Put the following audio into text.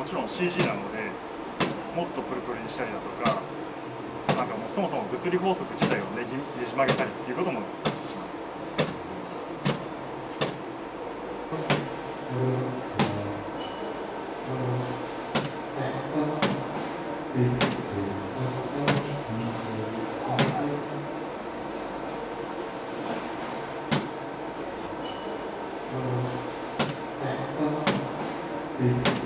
もちろん CG なのでもっとプルプルにしたりだとかなんかもうそもそも物理法則自体をねじねじ曲げたりっていうこともしてしまう。うん